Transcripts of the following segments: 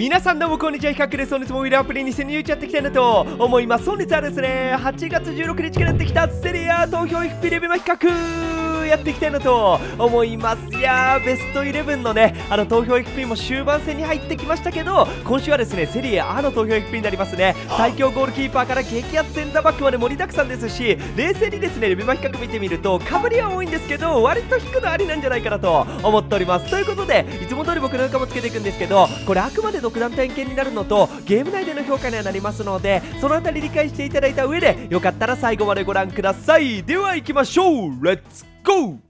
皆さんどうもこんにちは、ヒカクです。本日もウイイレアプリに潜入ちゃっていきたいなと思います。本日はですね、8月16日からやってきたセリア投票 FP レベル比較やっていきたいなと思います。いやーベスト11のねあの投票 XP も終盤戦に入ってきましたけど今週はですねセリエ A の投票 XP になりますね。最強ゴールキーパーから激アツセンターバックまで盛りだくさんですし冷静にですねレベマ比較見てみるとかぶりは多いんですけど割と引くのありなんじゃないかなと思っております。ということでいつも通り僕なんかもつけていくんですけどこれあくまで独断と偏見になるのとゲーム内での評価にはなりますのでその辺り理解していただいた上でよかったら最後までご覧ください。では行きましょう。レッツゴー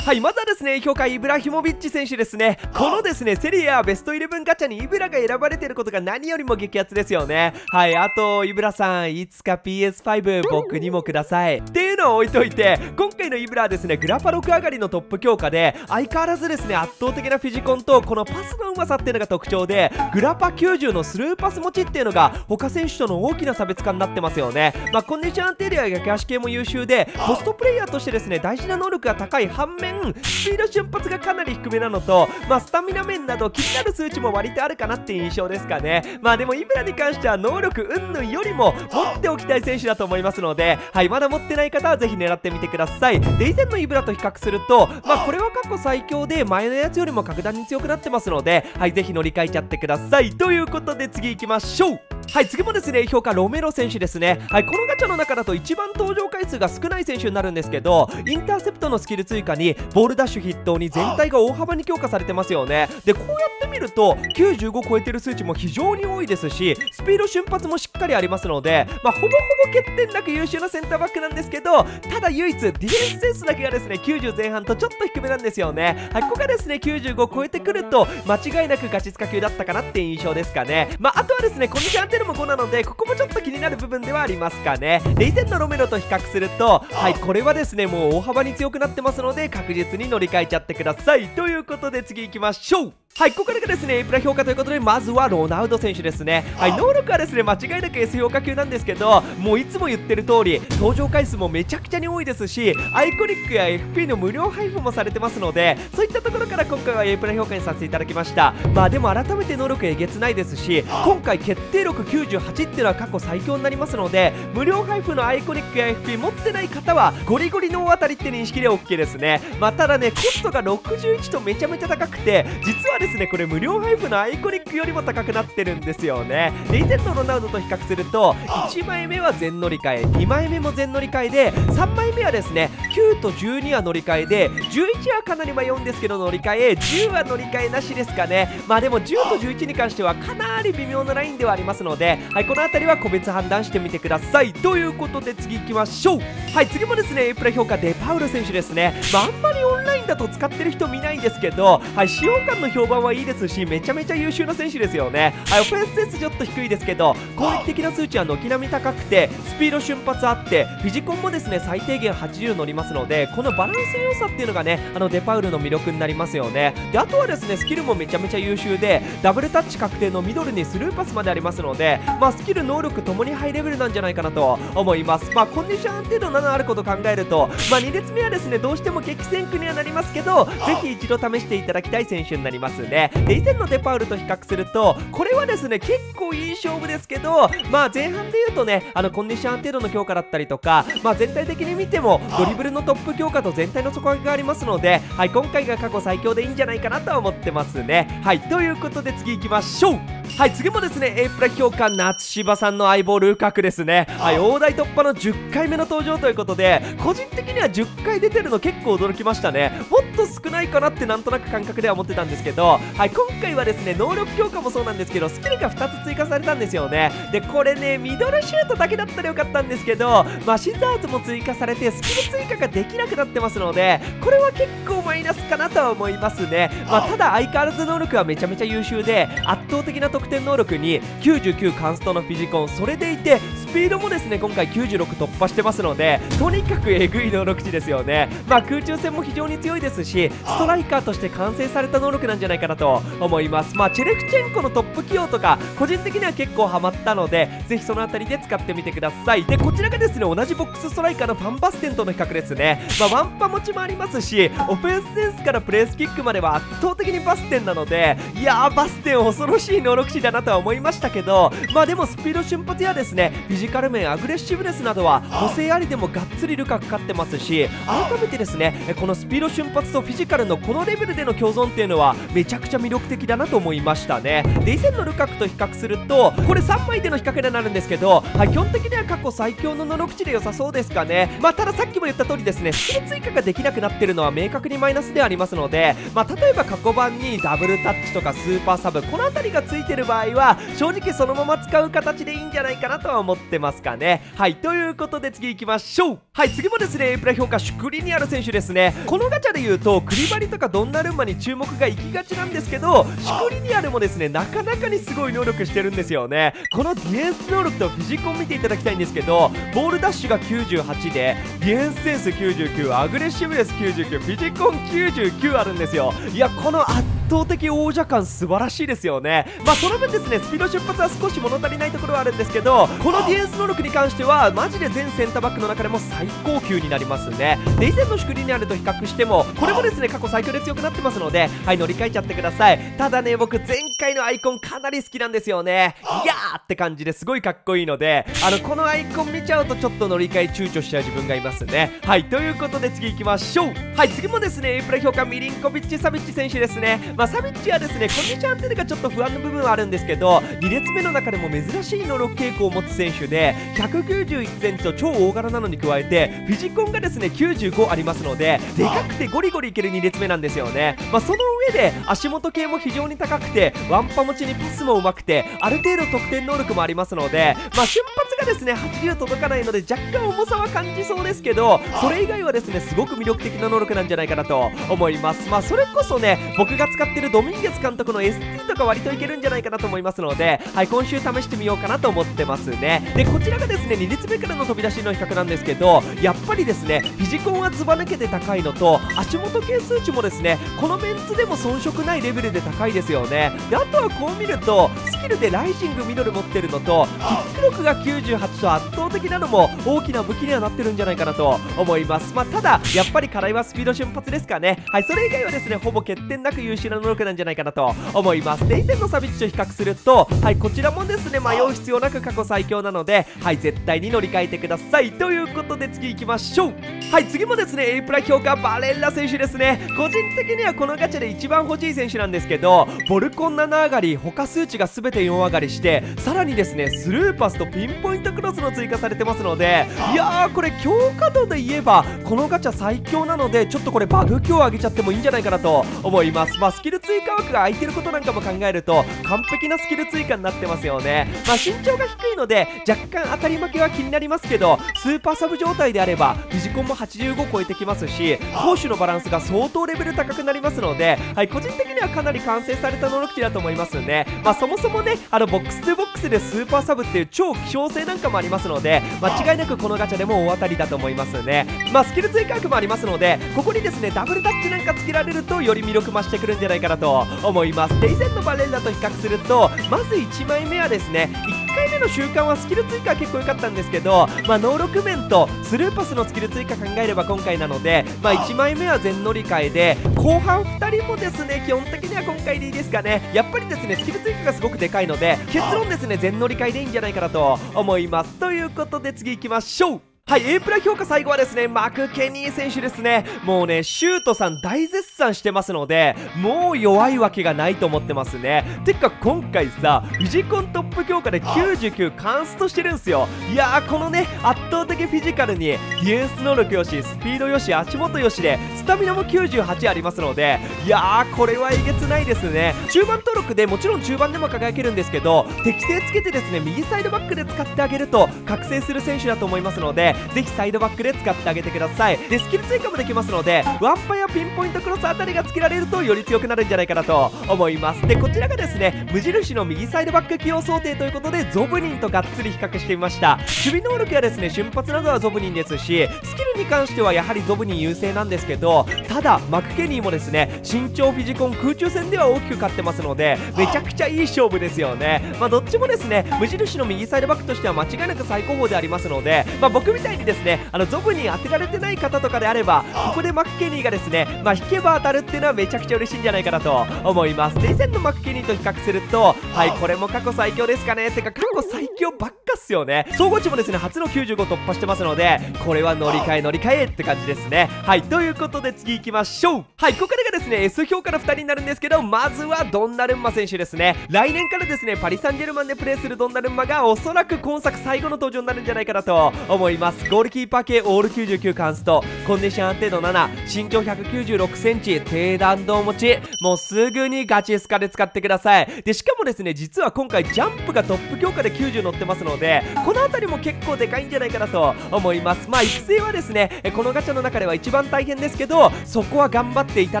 はいまずはですね評価イブラヒモビッチ選手ですね。このですねセリエ A ベストイレブンガチャにイブラが選ばれてることが何よりも激アツですよね。はいあとイブラさんいつか PS5 僕にもください。っていうのを置いといて今回のイブラはですねグラパ6上がりのトップ強化で相変わらずですね圧倒的なフィジコンとこのパスのうまさっていうのが特徴でグラパ90のスルーパス持ちっていうのが他選手との大きな差別化になってますよね。まあコンディション安定では逆足系も優秀でポストプレイヤーとしてですね大事な能力が高い反面スピード瞬発がかなり低めなのと、まあ、スタミナ面など気になる数値も割とあるかなっていう印象ですかね。まあでもイブラに関しては能力云々よりも持っておきたい選手だと思いますのではいまだ持ってない方はぜひ狙ってみてください。で以前のイブラと比較するとまあこれは過去最強で前のやつよりも格段に強くなってますのではいぜひ乗り換えちゃってください。ということで次行きましょう。はい次もですね評価ロメロ選手ですね。はいこのガチャの中だと一番登場回数が少ない選手になるんですけどインターセプトのスキル追加にボールダッシュ筆頭に全体が大幅に強化されてますよね。でこうやって見ると95超えてる数値も非常に多いですしスピード瞬発もしっかりありますのでまあ、ほぼほぼ欠点なく優秀なセンターバックなんですけどただ唯一ディフェンスセンスだけがですね90前半とちょっと低めなんですよね。はいここがですね95超えてくると間違いなくガチ使級だったかなって印象ですかね。まあ、あとはですねコンディションテルも5なのでここもちょっと気になる部分ではありますかね。で以前のロメロと比較するとはいこれはですねもう大幅に強くなってますので確実に乗り換えちゃってください。ということで次行きましょう。はい、ここからがですね、エプラ評価ということで、まずはロナウド選手ですね。はい、能力はですね、間違いなく S 評価級なんですけど、もういつも言ってる通り、登場回数もめちゃくちゃに多いですし、アイコニックや FP の無料配布もされてますので、そういったところから今回はエプラ評価にさせていただきました。まあでも改めて能力えげつないですし、今回決定力98っていうのは過去最強になりますので、無料配布のアイコニックや FP 持ってない方は、ゴリゴリの大当たりって認識で OK ですね。まあただね、コストが61とめちゃめちゃ高くて、実はですね、これ無料配布のアイコニックよりも高くなってるんですよね。で以前のロナウドと比較すると1枚目は全乗り換え2枚目も全乗り換えで3枚目はですね9と12は乗り換えで11はかなり迷うんですけど乗り換え10は乗り換えなしですかね。まあでも10と11に関してはかなり微妙なラインではありますので、はい、この辺りは個別判断してみてください。ということで次行きましょう。はい次もですね A プラ評価デパパウル選手ですね、まあ、あんまりオンラインだと使ってる人見ないんですけど、はい、使用感の評判はいいですしめちゃめちゃ優秀な選手ですよね。はいオフェンスセンスちょっと低いですけど攻撃的な数値は軒並み高くてスピード瞬発あってフィジコンもですね最低限80乗りますのでこのバランスの良さっていうのがねあのデパウルの魅力になりますよね。であとはですねスキルもめちゃめちゃ優秀でダブルタッチ確定のミドルにスルーパスまでありますのでまあスキル能力ともにハイレベルなんじゃないかなと思います。まあコンディション安定度7あること考えるとまあ列目はですねどうしても激戦区にはなりますけどぜひ一度試していただきたい選手になりますね。で以前のデパウルと比較するとこれはですね結構いい勝負ですけどまあ前半で言うとねあのコンディション安定度の強化だったりとかまあ全体的に見てもドリブルのトップ強化と全体の底上げがありますのではい今回が過去最強でいいんじゃないかなとは思ってますね。はいということで次行きましょう。はい次もですね A プラ評価夏芝さんの相棒ルーカクですね。はい大台突破の10回目の登場ということで個人的には10回出てるの結構驚きましたね。もっと少ないかなってなんとなく感覚では思ってたんですけどはい今回はですね能力強化もそうなんですけどスキルが2つ追加されたんですよね。でこれねミドルシュートだけだったらよかったんですけどまあシザーズも追加されてスキル追加ができなくなってますのでこれは結構マイナスかなとは思いますね。まあ、ただ相変わらず能力はめちゃめちゃ優秀で圧倒的な得点能力に99カンストのフィジコンそれでいてスピードもですね今回96突破してますのでとにかくえぐい能力値ですよね。まあ空中戦も非常に強いですしストライカーとして完成された能力なんじゃないかなと思います。まあチェレフチェンコのトップ起用とか個人的には結構ハマったのでぜひその辺りで使ってみてください。でこちらがですね同じボックスストライカーのファンバステンとの比較ですね。まあワンパ持ちもありますしオフェンスセンスからプレースキックまでは圧倒的にバステンなのでいやーバステン恐ろしい能力力士だなとは思いましたけどまあでもスピード瞬発やですねフィジカル面アグレッシブネスなどは補正ありでもがっつりルカかかってますし改めてですねこのスピード瞬発とフィジカルのこのレベルでの共存っていうのはめちゃくちゃ魅力的だなと思いましたね。で以前のルカクと比較するとこれ3枚での比較になるんですけど、はい、基本的には過去最強の能口で良さそうですかね。まあたださっきも言った通りですねスキル追加ができなくなってるのは明確にマイナスでありますのでまあ例えば過去版にダブルタッチとかスーパーサブこの辺りがついてる場合は正直そのまま使う形でいいんじゃないかなとは思ってますかね。はいということで次行きましょう。はい次もですね A プラ評価シュクリニアル選手ですね。このガチャで言うとクリバリとかドンナルンマに注目が行きがちなんですけどシュクリニアルもですねなかなかにすごい能力してるんですよね。このディフェンス能力とフィジコン見ていただきたいんですけどボールダッシュが98でディフェンスセンス99アグレッシブネス99フィジコン99あるんですよ。いやこの圧倒的王者感素晴らしいですよね。まあその分ですねスピード出発は少し物足りないところはあるんですけどこのディフェンス能力に関してはマジで全センターバックの中でも最高級になりますね。で以前のシュクリニアルと比較してもこれもですね過去最強で強くなってますのではい乗り換えちゃってください。ただね僕前回のアイコンかなり好きなんですよね。いやーって感じですごいかっこいいのであのこのアイコン見ちゃうとちょっと乗り換え躊躇しちゃう自分がいますね。はいということで次行きましょう。はい次もですね A プラ評価ミリンコビッチ・サビッチ選手ですね。まあサビッチはですねコンディション安定がちょっと不安の部分はあるんですけど2列目の中でも珍しい能力傾向を持つ選手で191センチと超大柄なのに加えてフィジコンがですね95ありますのででかくてゴリゴリいける2列目なんですよね。まあその上で足元系も非常に高くてワンパ持ちにパスも上手くてある程度得点能力もありますのでまあ瞬発がですね80届かないので若干重さは感じそうですけどそれ以外はですねすごく魅力的な能力なんじゃないかなと思います。まあそれこそね僕が使ってるドミンゲス監督の ST とか割といけるんじゃないかなと思いますのではい今週試してみようかなと思ってますね。でこちらがですね2列目からの飛び出しの比較なんですけどやっぱりですねフィジコンはずば抜けて高いのと足元系数値もですねこのメンツでも遜色ないレベルで高いですよね。であとはこう見るとスキルでライジングミドル持ってるのとキック力が98と圧倒的なのも大きな武器にはなってるんじゃないかなと思います。まあただやっぱり課題はスピード瞬発ですかね。はいそれ以外はですねほぼ欠点なく優秀な能力なんじゃないかなと思いますで以前のサビッチと比較するとはいこちらもですね迷う必要なく過去最強なのではい絶対に乗り換えてくださいということで次行きましょうはい次もですね A プラ評価バレッラ選手ですね個人的にはこのガチャで一番欲しい選手なんですけどボルコン7上がり他数値が全て4上がりしてさらにですねスルーパスとピンポイントクロスの追加されてますのでいやーこれ強化度で言えばこのガチャ最強なのでちょっとこれバグ強上げちゃってもいいんじゃないかなと思いますまあキル追加枠が空いてることなんかも考えると完璧なスキル追加になってますよね。まあ身長が低いので若干当たり負けは気になりますけどスーパーサブ状態であればフィジコンも85超えてきますし攻守のバランスが相当レベル高くなりますのではい個人的にはかなり完成された能力値だと思いますね。まあそもそもねあのボックス2ボックスでスーパーサブっていう超希少性なんかもありますので間違いなくこのガチャでも大当たりだと思いますね。まあスキル追加枠もありますのでここにですねダブルタッチなんかつけられるとより魅力増してくるんじゃないかなと思います。で以前のバレンダと比較するとまず1枚目はですね1回目の習慣はスキル追加は結構良かったんですけど、まあ、能力面とスルーパスのスキル追加考えれば今回なので、まあ、1枚目は全乗り換えで後半2人もですね基本的には今回でいいですかね。やっぱりですねスキル追加がすごくでかいので結論ですね全乗り換えでいいんじゃないかなと思います。ということで次行きましょうはい A プラ評価最後はですねマクケニー選手ですね。もうねシュートさん大絶賛してますのでもう弱いわけがないと思ってますね。てか今回さフィジコントップ強化で99カンストしてるんすよ。いやーこのね圧倒的フィジカルにディフェンス能力よしスピードよし足元よしでスタミナも98ありますのでいやーこれはえげつないですね。中盤登録でもちろん中盤でも輝けるんですけど適正つけてですね右サイドバックで使ってあげると覚醒する選手だと思いますのでぜひサイドバックで使ってあげてください。でスキル追加もできますのでワンパやピンポイントクロスあたりがつけられるとより強くなるんじゃないかなと思います。でこちらがですね無印の右サイドバック起用想定ということでゾブニンとがっつり比較してみました。守備能力やですね瞬発などはゾブニンですしスキルに関してはやはりゾブニン優勢なんですけどただマクケニーもですね身長フィジコン空中戦では大きく勝ってますのでめちゃくちゃいい勝負ですよね。まあどっちもですね無印の右サイドバックとしては間違いなく最高峰でありますのでまあ僕みたいにですねあのゾブに当てられてない方とかであればここでマッケニーがですねまあ引けば当たるっていうのはめちゃくちゃ嬉しいんじゃないかなと思います。で以前のマッケニーと比較するとはいこれも過去最強ですかねてか過去最強ばっかっすよね。総合値もですね初の95突破してますのでこれは乗り換え乗り換えって感じですね。はいということで次行きましょう。はいここからがですね S 評価の2人になるんですけどまずはドンナルンマ選手ですね。来年からですねパリ・サンジェルマンでプレーするドンナルンマがおそらく今作最後の登場になるんじゃないかなと思いますゴールキーパー系オール99カンスト。コンディション安定度7身長1 9 6センチ。低弾道持ち。もうすぐにガチエスカで使ってください。でしかもですね実は今回ジャンプがトップ強化で90乗ってますのでこの辺りも結構でかいんじゃないかなと思います。まあ育成はですねこのガチャの中では一番大変ですけどそこは頑張っていた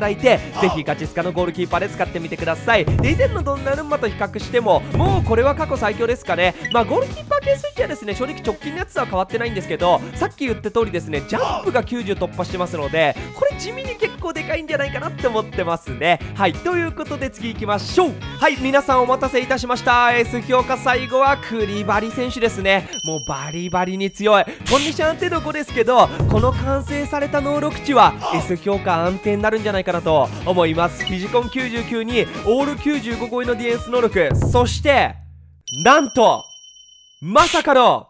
だいてぜひガチスカのゴールキーパーで使ってみてください。で以前のドンナルンマと比較してももうこれは過去最強ですかね。まあゴールキーパー系数値はですね正直直近のやつは変わってないんですけどさっき言った通りですねジャンプが90突破してますのでこれ地味に結構でかいんじゃないかなって思ってますね。はいということで次行きましょう。はい皆さんお待たせいたしました。S 評価最後はクリバリ選手ですね。もうバリバリに強い。コンディション安定度5ですけどこの完成された能力値は S 評価安定になるんじゃないかなと思います。フィジコン99にオール95超えのディフェンス能力。そしてなんとまさかの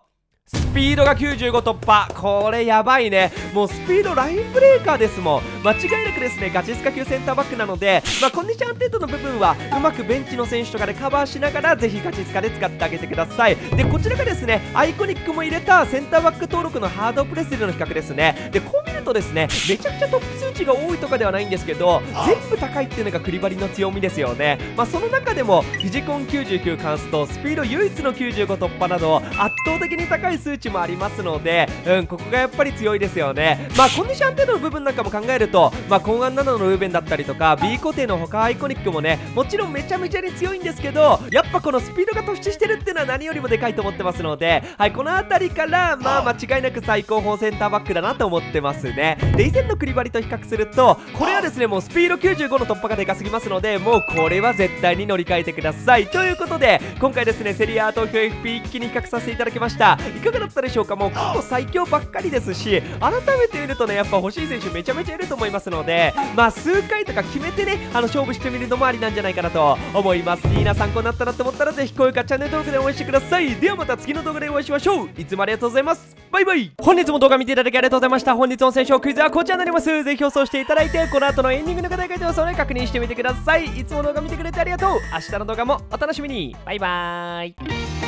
スピードが95突破。これやばいね。もうスピードラインブレーカーですもん。間違いなくですねガチスカ級センターバックなので、まあ、コンディション安定度の部分はうまくベンチの選手とかでカバーしながらぜひガチスカで使ってあげてください。でこちらがですねアイコニックも入れたセンターバック登録のハードプレスでの比較ですね。でコンビとですねめちゃくちゃトップ数値が多いとかではないんですけど全部高いっていうのがクリバリの強みですよね。まあ、その中でもフィジコン99カンストスピード唯一の95突破など圧倒的に高い数値もありますのでうんここがやっぱり強いですよね。まあコンディション安定度の部分なんかも考えるとまあ根幹7のルーベンだったりとか B 固定の他アイコニックもねもちろんめちゃめちゃに強いんですけどやっぱこのスピードが突出してるっていうのは何よりもでかいと思ってますのではいこの辺りからまあ間違いなく最高峰センターバックだなと思ってますね。で以前のクリバリと比較するとこれはですねもうスピード95の突破がでかすぎますのでもうこれは絶対に乗り換えてください。ということで今回ですねセリア投票 FP 一気に比較させていただきました。いかがだったでしょうか？もう過去最強ばっかりですし改めて見るとねやっぱ欲しい選手めちゃめちゃいると思いますのでまあ数回とか決めてねあの勝負してみるのもありなんじゃないかなと思います。いいな参考になったなと思ったらぜひ高評価チャンネル登録で応援してください。ではまた次の動画でお会いしましょう。いつもありがとうございます。バイバイ。本日も動画見ていただきありがとうございました。本日の選手クイズはこちらになりますぜひ放送していただいてこの後のエンディングの課題書いてますので確認してみてくださいいつも動画見てくれてありがとう明日の動画もお楽しみにバイバーイ